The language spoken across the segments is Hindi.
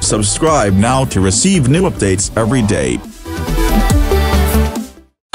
Subscribe now to receive new updates every day.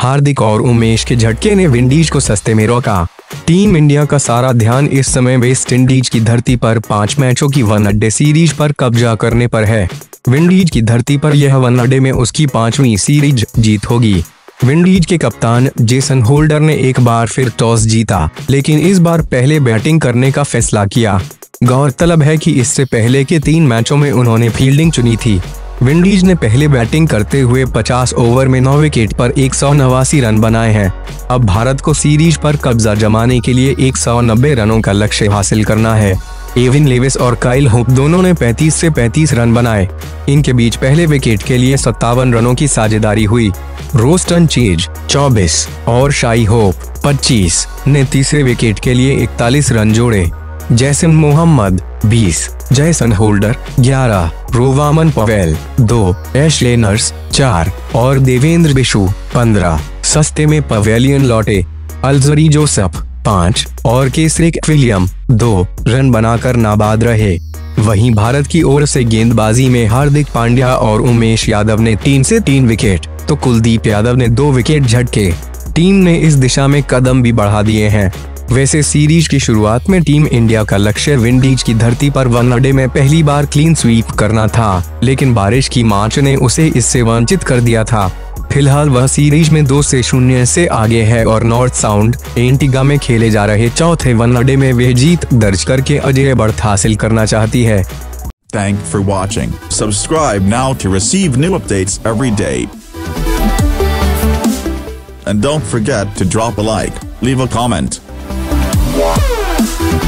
हार्दिक और उमेश के झटके ने विंडीज को सस्ते में रोका। टीम इंडिया का सारा ध्यान इस समय वेस्ट इंडीज की धरती पर पाँच मैचों की वन अड्डे सीरीज़ पर कब्जा करने पर है। विंडीज की धरती पर यह वन अड्डे में उसकी पांचवी सीरीज़ जीत होगी। विंडीज के कप्तान जेसन होल्डर ने एक बार फिर टॉस जीता, लेकिन इस बार पहले बैटिंग करने का फैसला किया। गौरतलब है कि इससे पहले के तीन मैचों में उन्होंने फील्डिंग चुनी थी। विंडीज ने पहले बैटिंग करते हुए 50 ओवर में नौ विकेट पर एक सौ नवासी रन बनाए हैं। अब भारत को सीरीज़ पर कब्जा जमाने के लिए 190 रनों का लक्ष्य हासिल करना है। एविन लेविस और काइल होप दोनों ने 35 से 35 रन बनाए। इनके बीच पहले विकेट के लिए सत्तावन रनों की साझेदारी हुई। रोस्टन चीज़ 24 और शाही होप 25 ने तीसरे विकेट के लिए 41 रन जोड़े। जैसन मोहम्मद 20, जैसन होल्डर 11, रोवामन पवेल 2, एश लेनर्स 4 और देवेंद्र बिशु 15 सस्ते में पवेलियन लौटे। अल्जरी जोसफ 5 और केसरिक विलियम 2 रन बनाकर नाबाद रहे। वहीं भारत की ओर से गेंदबाजी में हार्दिक पांड्या और उमेश यादव ने तीन से तीन विकेट तो कुलदीप यादव ने दो विकेट झटके। टीम ने इस दिशा में कदम भी बढ़ा दिए हैं। वैसे सीरीज़ की शुरुआत में टीम इंडिया का लक्ष्य विंडीज की धरती पर वनडे में पहली बार क्लीन स्वीप करना था लेकिन बारिश की मार्च ने उसे इससे वंचित कर दिया था फ़िलहाल वह सीरीज़ में दो से शून्य से आगे है और नॉर्थ साउंड एंटीगा में खेले जा रहे चौथे वनडे में वे जीत दर्ज करके अजय बढ़त हासिल करना चाहती है Thank for watching. Subscribe now to receive new updates every day. And don't forget to drop a like, leave a comment. Bye.